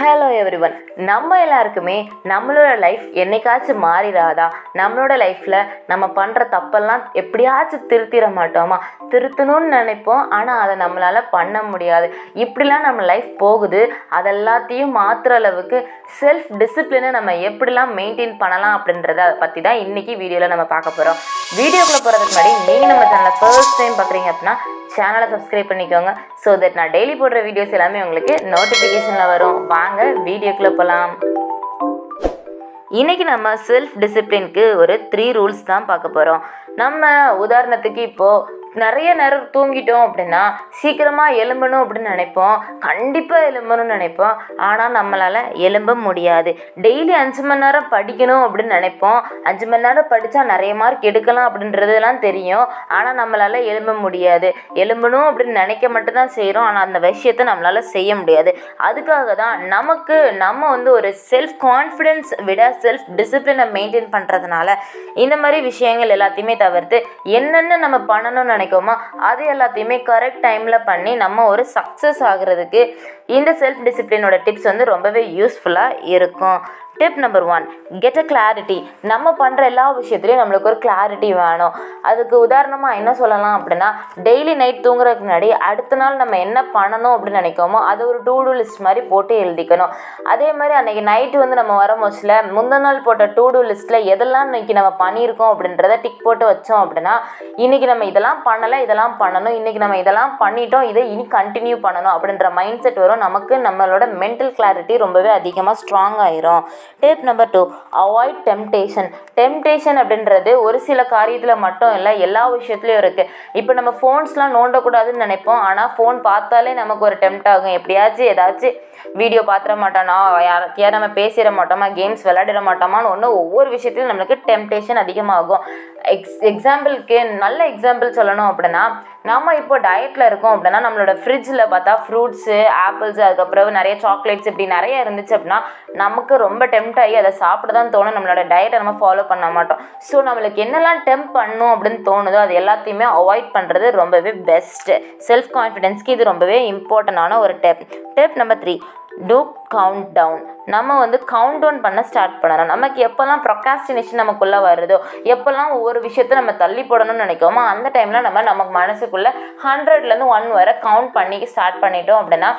Hello every one நம்ம எல்லாருக்குமே நம்மளோட லைஃப் என்னைக்காச்சும் மாறிடாதா? நம்மளோட லைஃப்பில் நம்ம பண்ணுற தப்பெல்லாம் எப்படியாச்சும் திருத்திட மாட்டோமா? திருத்தணும்னு நினைப்போம். ஆனால் அதை நம்மளால் பண்ண முடியாது. இப்படிலாம் நம்ம லைஃப் போகுது. அதெல்லாத்தையும் மாற்றுற அளவுக்கு செல்ஃப் டிசிப்ளினை நம்ம எப்படிலாம் மெயின்டைன் பண்ணலாம் அப்படின்றத அதை பற்றி தான் இன்றைக்கி வீடியோவில் நம்ம பார்க்க போகிறோம் வீடியோக்குள்ளே போகிறதுக்கு முன்னாடி நீங்கள் நம்ம சேனலை ஃபர்ஸ்ட் டைம் பார்க்குறீங்க அப்படின்னா சேனலை சப்ஸ்கிரைப் பண்ணிக்கோங்க. ஸோ தட் நான் டெய்லி போடுற வீடியோஸ் எல்லாமே உங்களுக்கு நோட்டிஃபிகேஷனில் வரும். வாங்க வீடியோக்குள்ளே போகலாம் இன்னைக்கு நம்ம செல்ஃப் டிசிப்ளின்க்கு ஒரு த்ரீ ரூல்ஸ் தான் பார்க்க போகிறோம் நம்ம உதாரணத்துக்கு இப்போது நிறைய நேரம் தூங்கிட்டோம் அப்படின்னா சீக்கிரமாக எலும்பணும் அப்படின்னு நினைப்போம். கண்டிப்பாக எலும்பணும்னு நினைப்போம். ஆனால் நம்மளால் எலும்ப முடியாது. டெய்லி அஞ்சு மணி நேரம் படிக்கணும் அப்படின்னு நினைப்போம். அஞ்சு மணி நேரம் படித்தா நிறைய மார்க் எடுக்கலாம் அப்படின்றதெல்லாம் தெரியும். ஆனால் நம்மளால் எலும்ப முடியாது. எலும்பணும் அப்படின்னு நினைக்க மட்டும்தான் செய்கிறோம் ஆனால் அந்த விஷயத்தை நம்மளால் செய்ய முடியாது. அதுக்காக தான் நமக்கு நம்ம வந்து ஒரு செல்ஃப் கான்ஃபிடென்ஸ் விட செல்ஃப் டிசிப்ளினை மெயின்டைன் பண்ணுறதுனால இந்த மாதிரி விஷயங்கள் எல்லாத்தையுமே தவிர்த்து என்னென்ன நம்ம பண்ணணும்னு நினைக்கோமோ அது எல்லாத்தையுமே கரெக்ட் டைமில் பண்ணி நம்ம ஒரு சக்ஸஸ் ஆகுறதுக்கு இந்த செல்ஃப் டிசிப்ளினோட டிப்ஸ் வந்து ரொம்பவே யூஸ்ஃபுல்லாக இருக்கும். Tip number one get a clarity நம்ம பண்ணுற எல்லா விஷயத்துலையும் நம்மளுக்கு ஒரு கிளாரிட்டி வேணும். அதுக்கு உதாரணமாக என்ன சொல்லலாம் அப்படின்னா டெய்லி நைட் தூங்குறதுக்கு முன்னாடி அடுத்த நாள் நம்ம என்ன பண்ணணும் அப்படின்னு நினைக்கோமோ அது ஒரு டூ டூ லிஸ்ட் மாதிரி போட்டு எழுதிக்கணும். அதே மாதிரி அன்றைக்கி நைட்டு வந்து நம்ம வர மோஸ்டில் முந்தின நாள் போட்ட டூ டூ லிஸ்ட்டில் எதெல்லாம் இன்றைக்கி நம்ம பண்ணியிருக்கோம் அப்படின்றத டிக் போட்டு வச்சோம் அப்படின்னா இன்றைக்கி நம்ம இதெல்லாம் பண்ணலை இதெல்லாம் பண்ணணும். இன்றைக்கி நம்ம இதெல்லாம் பண்ணிட்டோம் இதை இனி கண்டினியூ பண்ணணும் அப்படின்ற மைண்ட் செட் வரும். நமக்கு நம்மளோட மென்டல் கிளாரிட்டி ரொம்பவே அதிகமாக ஸ்ட்ராங் ஆயிரும். Tip number two avoid temptation temptation அப்படின்றது ஒரு சில காரியத்தில் மட்டும் இல்லை எல்லா விஷயத்துலையும் இருக்குது இப்போ நம்ம ஃபோன்ஸ்லாம் நோண்டக்கூடாதுன்னு நினைப்போம். ஆனால் ஃபோன் பார்த்தாலே நமக்கு ஒரு டெம்ட் ஆகும். எப்படியாச்சும் ஏதாச்சும் வீடியோ பார்த்துட மாட்டானா? யார்த்தையா நம்ம பேசிட மாட்டோமா? கேம்ஸ் விளையாடிட மாட்டோமான்னு ஒன்று ஒவ்வொரு விஷயத்துலையும் நம்மளுக்கு டெம்டேஷன் அதிகமாகும். எக்ஸ் எக்ஸாம்பிளுக்கு நல்ல எக்ஸாம்பிள் சொல்லணும் அப்படின்னா நம்ம இப்போ டயட்டில் இருக்கோம் அப்படின்னா நம்மளோட ஃப்ரிட்ஜில் பார்த்தா ஃப்ரூட்ஸு ஆப்பிள்ஸ் அதுக்கப்புறம் நிறைய சாக்லேட்ஸ் இப்படி நிறைய இருந்துச்சு அப்படின்னா நமக்கு ரொம்ப டெம்ட் ஆகி அதை சாப்பிட தான் தோணும். நம்மளோட டயட்டை நம்ம ஃபாலோ பண்ண மாட்டோம். ஸோ நம்மளுக்கு என்னெல்லாம் டெம்ப் பண்ணும் அப்படின்னு தோணுதோ அது எல்லாத்தையுமே அவாய்ட் பண்ணுறது ரொம்பவே பெஸ்ட்டு செல்ஃப் கான்ஃபிடென்ஸ்க்கு இது ரொம்பவே இம்பார்ட்டண்டான ஒரு tip tip number three to count down நம்ம வந்து கவுண்ட் டவுன் பண்ண ஸ்டார்ட் பண்ணணும். நமக்கு எப்போல்லாம் ப்ரொக்காஸ்டினேஷன் நமக்குள்ளே வருதோ எப்போல்லாம் ஒவ்வொரு விஷயத்த நம்ம தள்ளி போடணும்னு நினைக்கோமோ அந்த டைமில் நம்ம நமக்கு மனசுக்குள்ளே ஹண்ட்ரட்லேருந்து ஒன் வரை கவுண்ட் பண்ணி ஸ்டார்ட் பண்ணிட்டோம் அப்படின்னா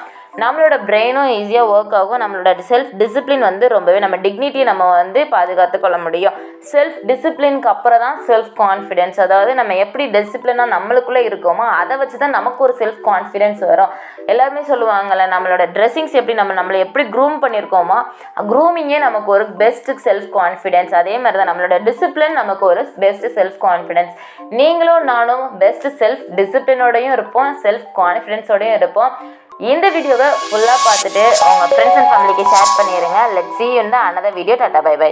நம்மளோட பிரெயினும் ஈஸியாக ஒர்க் ஆகும். நம்மளோட செல்ஃப் டிசிப்ளின் வந்து ரொம்பவே நம்ம டிக்னிட்டியை நம்ம வந்து பாதுகாத்து கொள்ள முடியும். செல்ஃப் டிசிப்ளினுக்கு அப்புறம் தான் செல்ஃப் கான்ஃபிடென்ஸ் அதாவது நம்ம எப்படி டிசிப்ளினாக நம்மளுக்குள்ளே இருக்கோமோ அதை வச்சு தான் நமக்கு ஒரு செல்ஃப் கான்ஃபிடென்ஸ் வரும். எல்லாருமே சொல்லுவாங்கள்ல நம்மளோட ட்ரெஸ்ஸிங்ஸ் எப்படி நம்ம நம்மளை எப்படி க்ரூம் பண்ணியிருக்கோமோ க்ரூமிங்கே நமக்கு ஒரு பெஸ்ட்டு செல்ஃப் கான்ஃபிடென்ஸ் அதே மாதிரி தான் நம்மளோட டிசிப்ளின் நமக்கு ஒரு பெஸ்ட்டு செல்ஃப் கான்ஃபிடென்ஸ் நீங்களும் நானும் பெஸ்ட்டு செல்ஃப் டிசிப்ளினோடையும் இருப்போம் செல்ஃப் கான்ஃபிடென்ஸோடையும் இருப்போம். இந்த வீடியோவை ஃபுல்லாக பார்த்துட்டு உங்கள் ஃப்ரெண்ட்ஸ் அண்ட் ஃபேமிலிக்கு ஷேர் பண்ணிடுங்க லெட் சி இந்த அனதர் வீடியோ டாட்டா பை பை